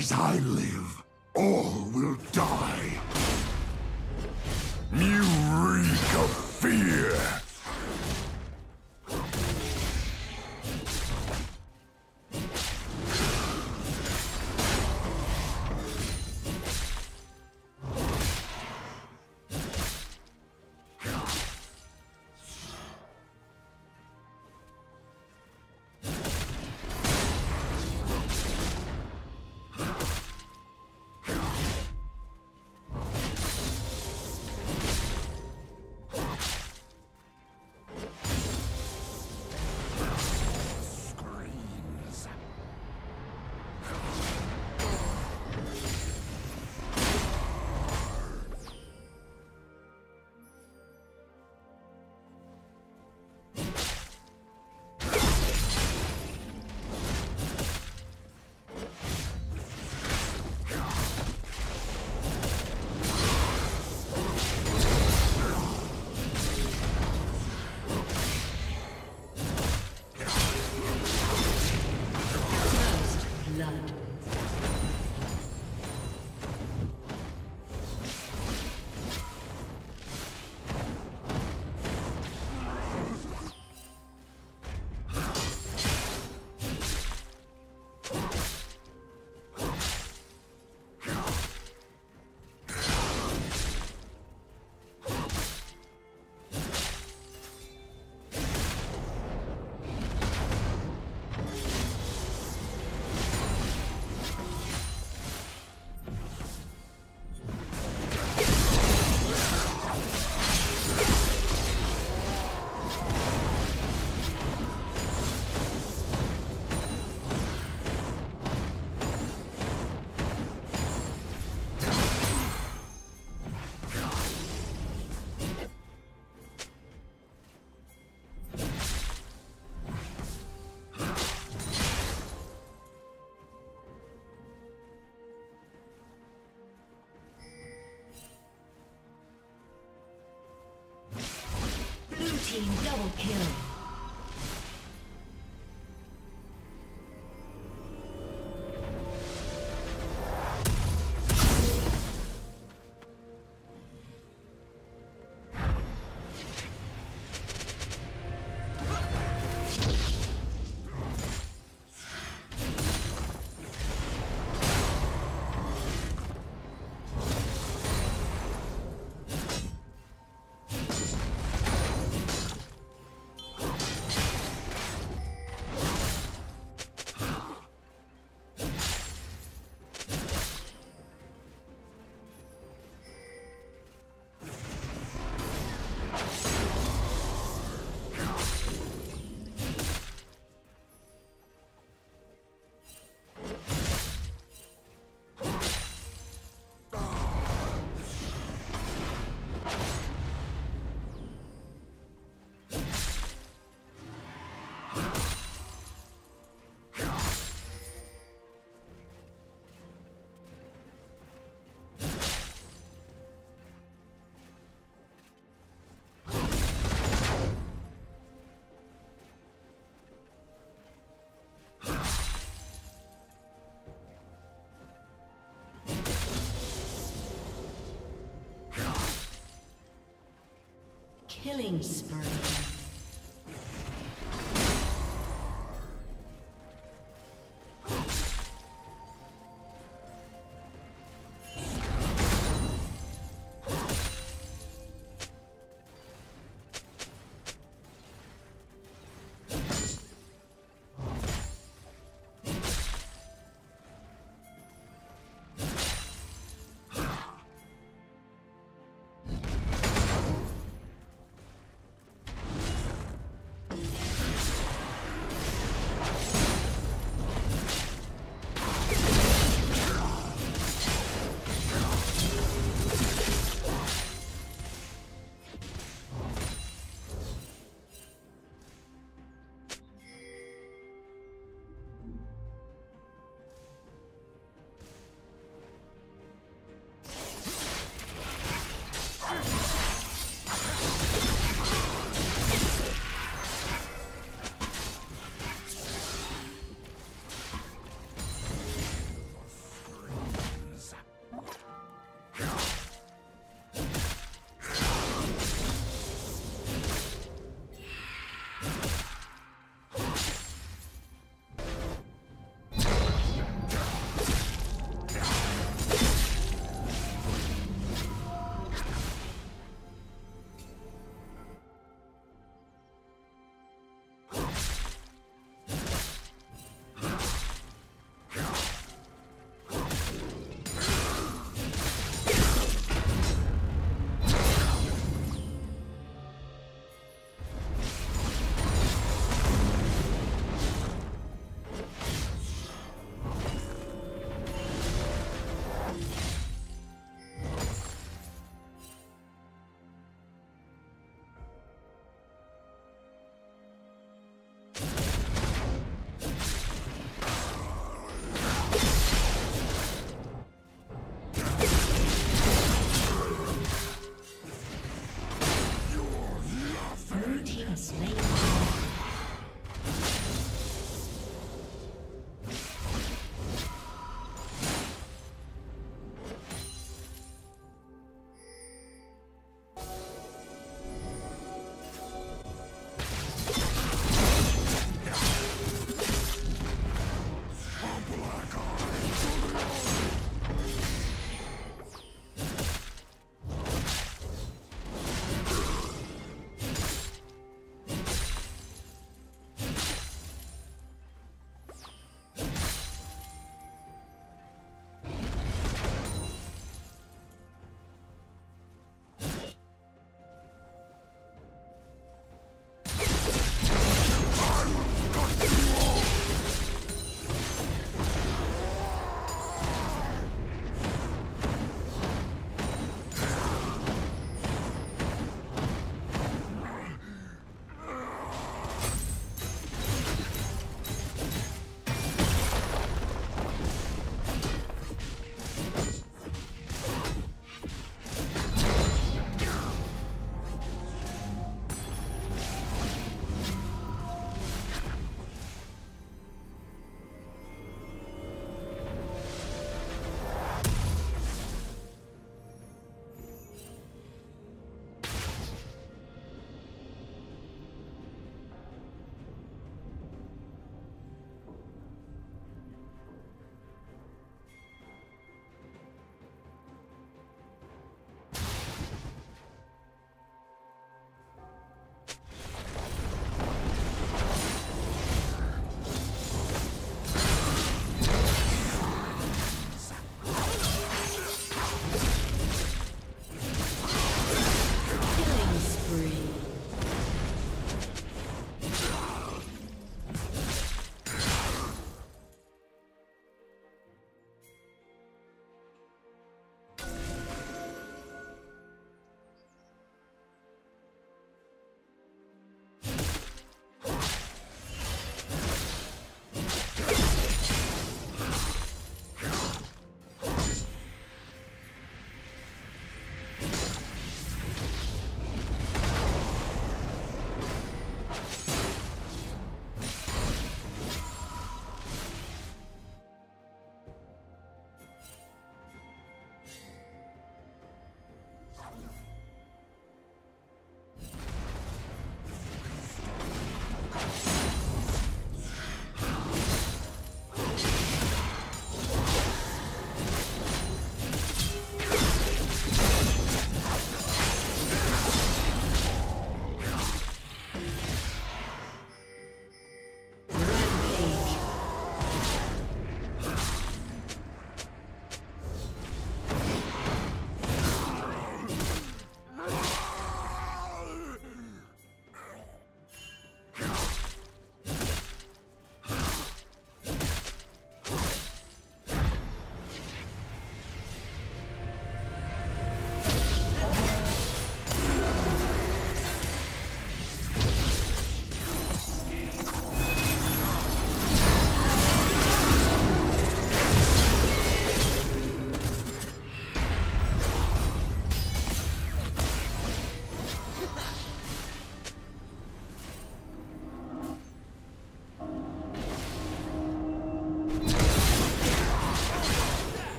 As I live, all will die. You reek of fear! Team double kill. Killing spree.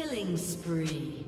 Killing spree.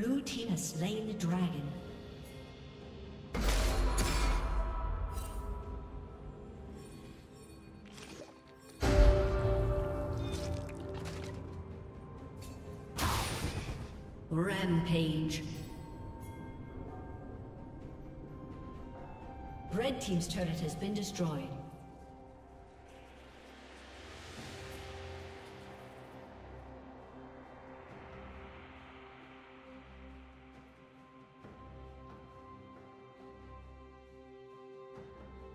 Blue team has slain the dragon. Rampage. Red Team's turret has been destroyed.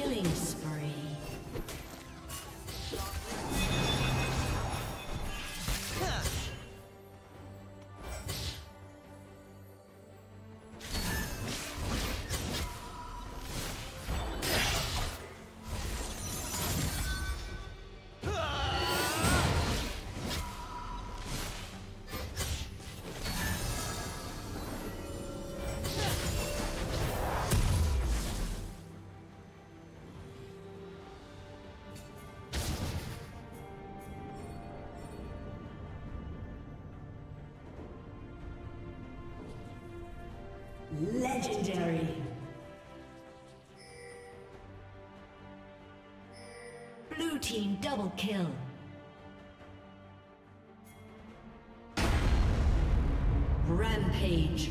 Killing spree. Legendary. Blue team double kill. Rampage.